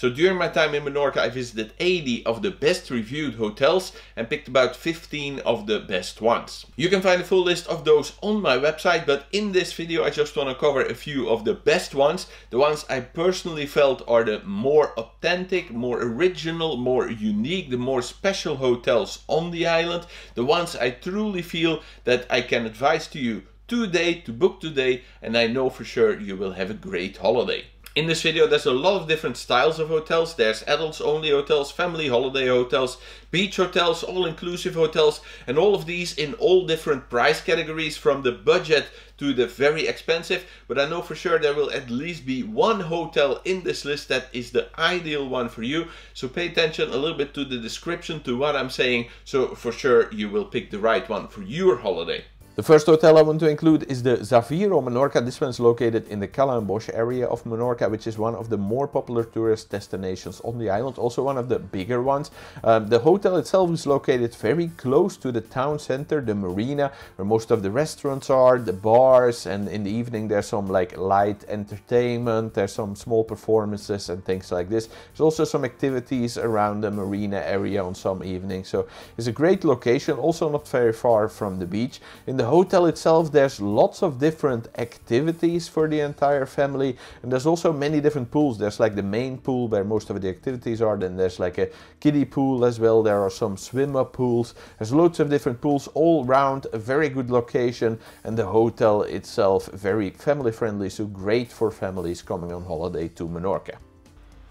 So during my time in Menorca, I visited 80 of the best reviewed hotels and picked about 15 of the best ones. You can find a full list of those on my website, but in this video, I just want to cover a few of the best ones, the ones I personally felt are the more authentic, more original, more unique, the more special hotels on the island, the ones I truly feel that I can advise to you today to book today and I know for sure you will have a great holiday. In this video there's a lot of different styles of hotels. There's adults only hotels, family holiday hotels, beach hotels, all-inclusive hotels and all of these in all different price categories from the budget to the very expensive. But I know for sure there will at least be one hotel in this list that is the ideal one for you. So pay attention a little bit to the description to what I'm saying. So for sure you will pick the right one for your holiday. The first hotel I want to include is the Zafiro Menorca. This one's located in the Cala en Bosch area of Menorca, which is one of the more popular tourist destinations on the island, also one of the bigger ones. Um, the hotel itself is located very close to the town center, the marina, where most of the restaurants are, the bars, and in the evening there's some like light entertainment, there's some small performances and things like this. There's also some activities around the marina area on some evenings, so it's a great location, also not very far from the beach. In the hotel itself there's lots of different activities for the entire family and there's also many different pools. There's like the main pool where most of the activities are, then there's like a kiddie pool as well, there are some swimmer pools, there's loads of different pools all around, a very good location and the hotel itself very family friendly, so great for families coming on holiday to Menorca.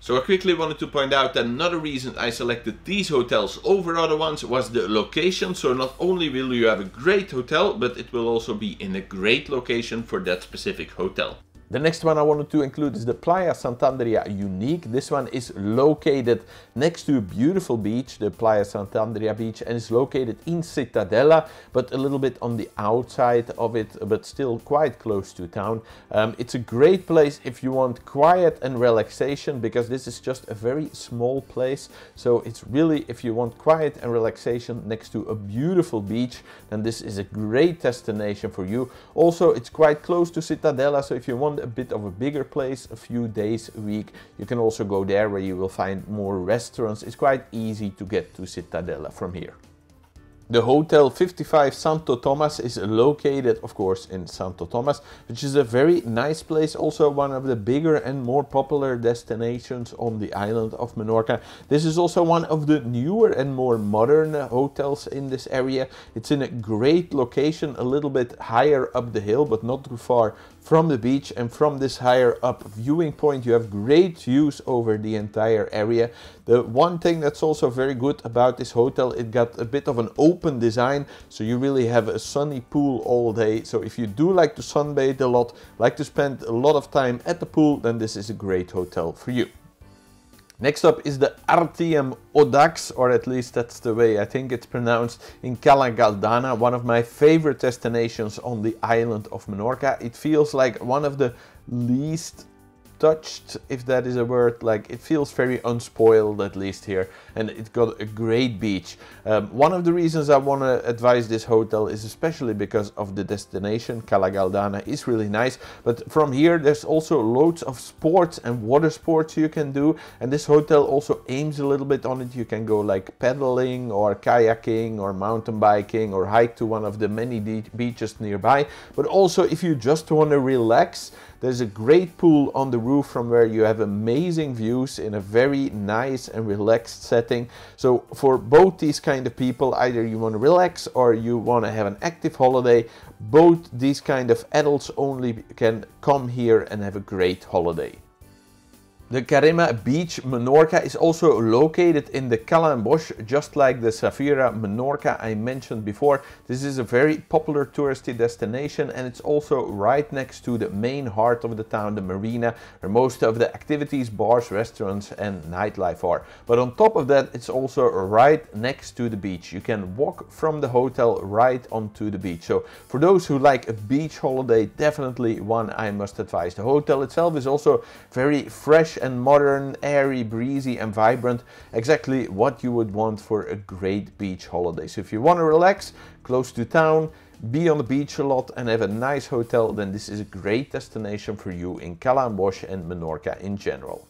So I quickly wanted to point out that another reason I selected these hotels over other ones was the location. So not only will you have a great hotel, but it will also be in a great location for that specific hotel. The next one I wanted to include is the Playa Santandria Unique. This one is located next to a beautiful beach, the Playa Santandria beach, and is located in Ciutadella, but a little bit on the outside of it, but still quite close to town. Um, it's a great place if you want quiet and relaxation, because this is just a very small place. So it's really, if you want quiet and relaxation next to a beautiful beach, then this is a great destination for you. Also, it's quite close to Ciutadella, so if you want a bit of a bigger place, a few days a week, you can also go there where you will find more restaurants. It's quite easy to get to Ciutadella from here. The Hotel 55 Santo Tomas is located, of course, in Santo Tomas, which is a very nice place, also one of the bigger and more popular destinations on the island of Menorca. This is also one of the newer and more modern hotels in this area. It's in a great location, a little bit higher up the hill, but not too far from the beach and from this higher up viewing point you have great views over the entire area. The one thing that's also very good about this hotel, it got a bit of an open design, so you really have a sunny pool all day. So if you do like to sunbathe a lot, like to spend a lot of time at the pool, then this is a great hotel for you. Next up is the Artiem Audax, or at least that's the way I think it's pronounced, in Cala Galdana, one of my favorite destinations on the island of Menorca. It feels like one of the least touched, if that is a word, like it feels very unspoiled at least here and it got a great beach. Um, one of the reasons I want to advise this hotel is especially because of the destination, Cala Galdana is really nice, but from here there's also loads of sports and water sports you can do and this hotel also aims a little bit on it. You can go like pedaling or kayaking or mountain biking or hike to one of the many beaches nearby, but also if you just want to relax, there's a great pool on the roof from where you have amazing views in a very nice and relaxed setting. So for both these kind of people, either you want to relax or you want to have an active holiday, both these kind of adults only can come here and have a great holiday. The Carema Beach Menorca is also located in the Cala en Bosch, just like the Zafiro Menorca I mentioned before. This is a very popular touristy destination and it's also right next to the main heart of the town, the marina, where most of the activities, bars, restaurants and nightlife are. But on top of that, it's also right next to the beach. You can walk from the hotel right onto the beach. So for those who like a beach holiday, definitely one I must advise. The hotel itself is also very fresh and modern, airy, breezy and vibrant. Exactly what you would want for a great beach holiday. So if you want to relax close to town, be on the beach a lot and have a nice hotel, then this is a great destination for you in Cala and and Menorca in general.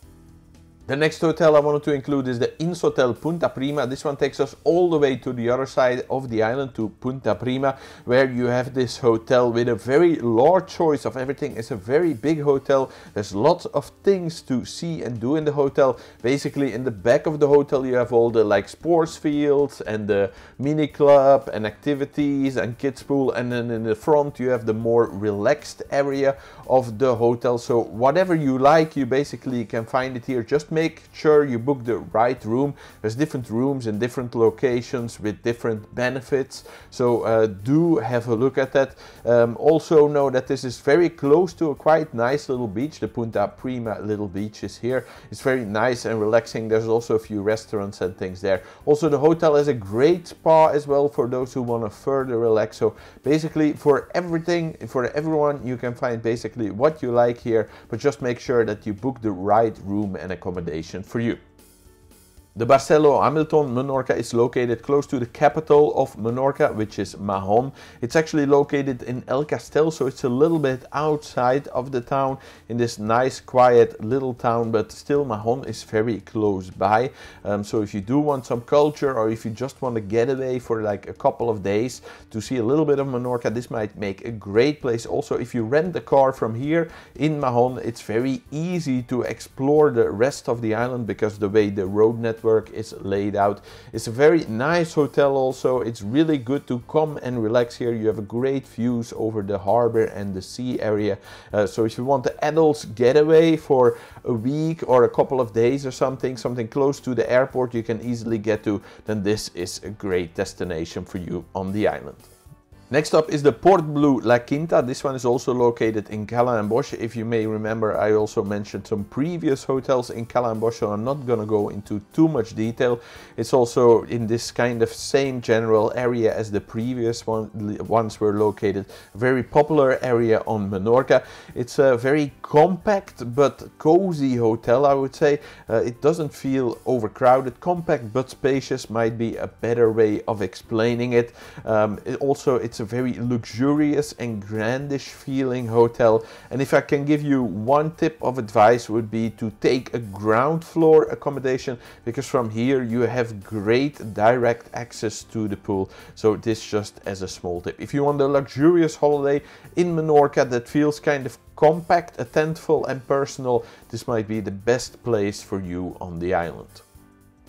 The next hotel I wanted to include is the Insotel Punta Prima. This one takes us all the way to the other side of the island to Punta Prima, where you have this hotel with a very large choice of everything. It's a very big hotel. There's lots of things to see and do in the hotel. Basically, in the back of the hotel, you have all the like sports fields and the mini club and activities and kids pool. And then in the front, you have the more relaxed area of the hotel. So whatever you like, you basically can find it here. Just make sure you book the right room. There's different rooms in different locations with different benefits. So uh, do have a look at that. Um, also know that this is very close to a quite nice little beach. The Punta Prima little beach is here. It's very nice and relaxing. There's also a few restaurants and things there. Also the hotel has a great spa as well for those who want to further relax. So basically for everything, for everyone, you can find basically what you like here, but just make sure that you book the right room and accommodation for you. The Barcelo Hamilton Menorca is located close to the capital of Menorca, which is Mahon. It's actually located in El Castell, so it's a little bit outside of the town in this nice, quiet little town, but still Mahon is very close by. Um, so if you do want some culture or if you just want to get away for like a couple of days to see a little bit of Menorca, this might make a great place. Also, if you rent a car from here in Mahon, it's very easy to explore the rest of the island because the way the road network work is laid out. It's a very nice hotel also. It's really good to come and relax here. You have a great views over the harbor and the sea area. Uh, so if you want the adults getaway for a week or a couple of days or something, something close to the airport you can easily get to, then this is a great destination for you on the island. Next up is the Portblue La Quinta. This one is also located in Cala Bosch. If you may remember, I also mentioned some previous hotels in Cala Bosch, so I'm not gonna go into too much detail. It's also in this kind of same general area as the previous one, ones were located. Very popular area on Menorca. It's a very compact but cozy hotel, I would say. Uh, it doesn't feel overcrowded. Compact but spacious might be a better way of explaining it. Um, it also, it's it's a very luxurious and grandish feeling hotel. And if I can give you one tip of advice would be to take a ground floor accommodation because from here you have great direct access to the pool. So this just as a small tip. If you want a luxurious holiday in Menorca that feels kind of compact, attentful and personal, this might be the best place for you on the island.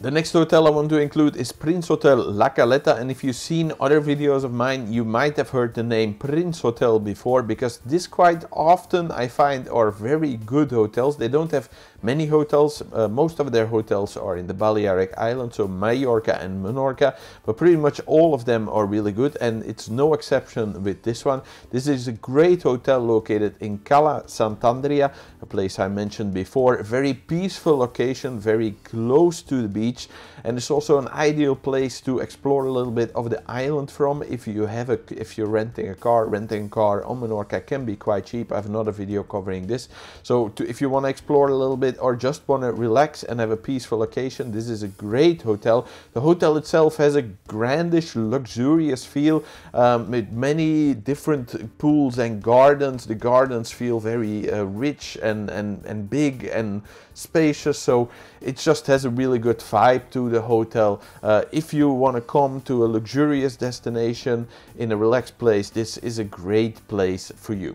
The next hotel I want to include is Prinsotel La Caleta and if you've seen other videos of mine you might have heard the name Prinsotel before because this quite often I find are very good hotels. They don't have many hotels, uh, most of their hotels are in the Balearic Islands, so Mallorca and Menorca, but pretty much all of them are really good and it's no exception with this one. This is a great hotel located in Cala Santandria, a place I mentioned before, very peaceful location, very close to the beach beach. And it's also an ideal place to explore a little bit of the island from. If you have a if you're renting a car renting a car on Menorca can be quite cheap. I have another video covering this. So to, if you want to explore a little bit or just want to relax and have a peaceful location this is a great hotel. The hotel itself has a grandish luxurious feel um, with many different pools and gardens. The gardens feel very uh, rich and, and and big and spacious. So it just has a really good vibe to the hotel. Uh, if you want to come to a luxurious destination in a relaxed place, this is a great place for you.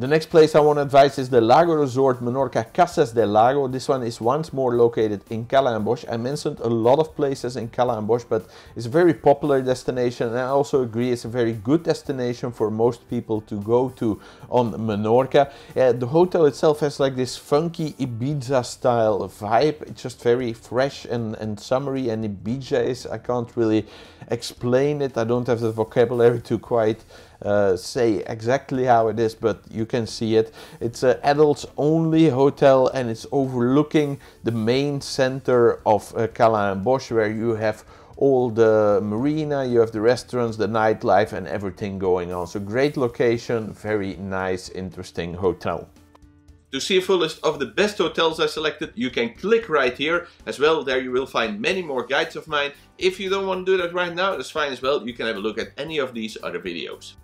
The next place I want to advise is the Lago Resort Menorca Casas del Lago. This one is once more located in Cala Bosch. I mentioned a lot of places in Cala Bosch, but it's a very popular destination and I also agree it's a very good destination for most people to go to on Menorca. Uh, the hotel itself has like this funky Ibiza style vibe. It's just very fresh and, and summery and Ibiza is, I can't really explain it. I don't have the vocabulary to quite uh, say exactly how it is, but you can see it. It's an adults only hotel and it's overlooking the main center of uh, Bosch where you have all the marina, you have the restaurants, the nightlife and everything going on. So great location, very nice, interesting hotel. To see a full list of the best hotels I selected, you can click right here. As well, there you will find many more guides of mine. If you don't want to do that right now, that's fine as well. You can have a look at any of these other videos.